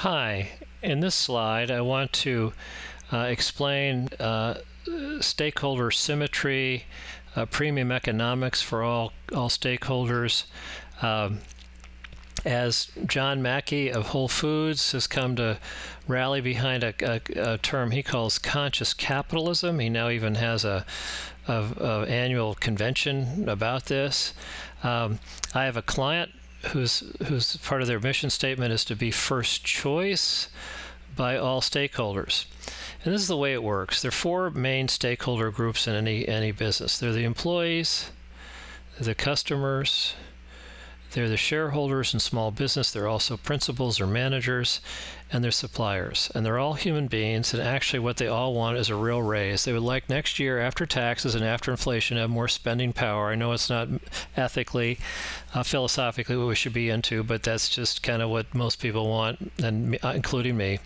Hi, in this slide I want to uh, explain uh, stakeholder symmetry, uh, premium economics for all, all stakeholders. Um, as John Mackey of Whole Foods has come to rally behind a, a, a term he calls conscious capitalism. He now even has a, a annual convention about this. Um, I have a client whose whose part of their mission statement is to be first choice by all stakeholders. And this is the way it works. There are four main stakeholder groups in any any business. They're the employees, the customers, they're the shareholders in small business. They're also principals or managers, and they're suppliers. And they're all human beings. And actually, what they all want is a real raise. They would like next year, after taxes and after inflation, to have more spending power. I know it's not ethically, uh, philosophically what we should be into, but that's just kind of what most people want, and uh, including me.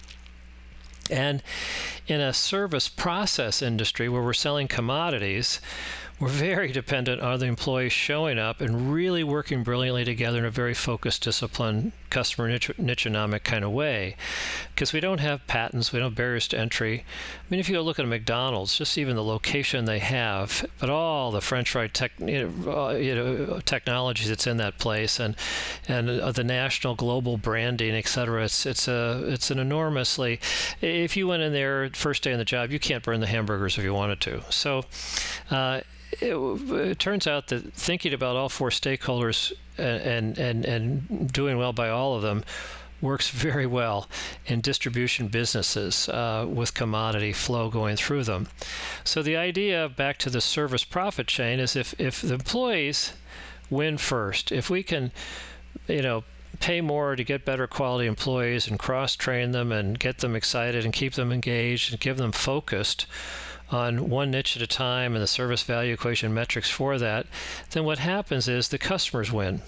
And in a service process industry where we're selling commodities, we're very dependent on the employees showing up and really working brilliantly together in a very focused, disciplined, customer niche, nicheonomic kind of way. Because we don't have patents, we don't have barriers to entry. I mean, if you go look at a McDonald's, just even the location they have, but all the French fry tech, you know, uh, you know, technology that's in that place, and and uh, the national, global branding, et cetera. It's it's a it's an enormously. If you went in there first day on the job, you can't burn the hamburgers if you wanted to. So. Uh, it, it, turns out that thinking about all four stakeholders and, and, and doing well by all of them works very well in distribution businesses uh, with commodity flow going through them. So the idea back to the service profit chain is if, if the employees win first, if we can, you know, pay more to get better quality employees and cross train them and get them excited and keep them engaged and give them focused on one niche at a time and the service value equation metrics for that, then what happens is the customers win.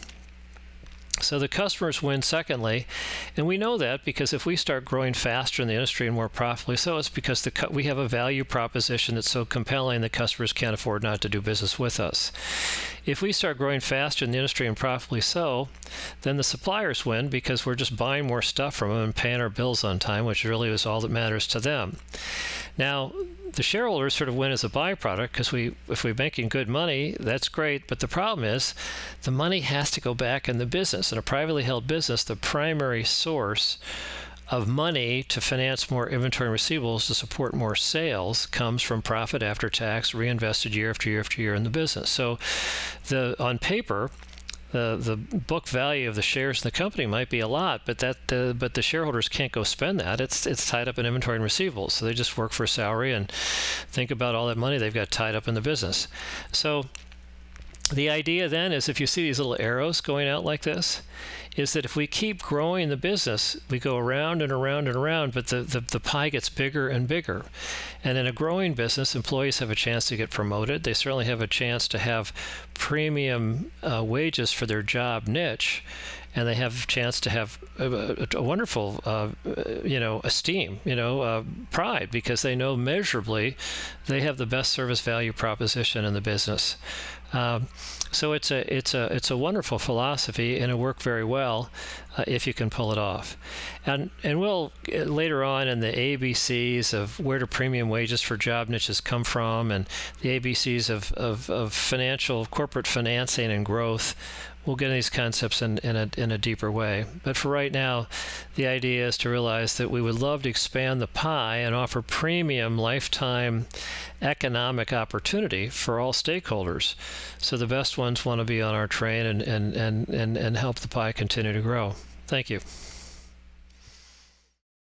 So the customers win secondly, and we know that because if we start growing faster in the industry and more profitably, so it's because the we have a value proposition that's so compelling that customers can't afford not to do business with us. If we start growing faster in the industry and profitably so, then the suppliers win because we're just buying more stuff from them and paying our bills on time, which really is all that matters to them. Now, the shareholders sort of win as a byproduct because we, if we're making good money, that's great. But the problem is, the money has to go back in the business. In a privately held business, the primary source of money to finance more inventory and receivables to support more sales comes from profit after tax reinvested year after year after year in the business. So, the on paper, the the book value of the shares in the company might be a lot, but that uh, but the shareholders can't go spend that. It's it's tied up in inventory and receivables, so they just work for a salary and think about all that money they've got tied up in the business. So the idea then is if you see these little arrows going out like this, is that if we keep growing the business, we go around and around and around, but the, the, the pie gets bigger and bigger. And in a growing business, employees have a chance to get promoted. They certainly have a chance to have premium uh, wages for their job niche and they have a chance to have a, a wonderful, uh, you know, esteem, you know, uh, pride because they know measurably they have the best service value proposition in the business. Um, so it's a it's a it's a wonderful philosophy, and it worked very well uh, if you can pull it off. And and we'll uh, later on in the ABCs of where do premium wages for job niches come from, and the ABCs of of, of financial corporate financing and growth we'll get into these concepts in, in, a, in a deeper way. But for right now, the idea is to realize that we would love to expand the pie and offer premium lifetime economic opportunity for all stakeholders. So the best ones want to be on our train and, and, and, and, and help the pie continue to grow. Thank you.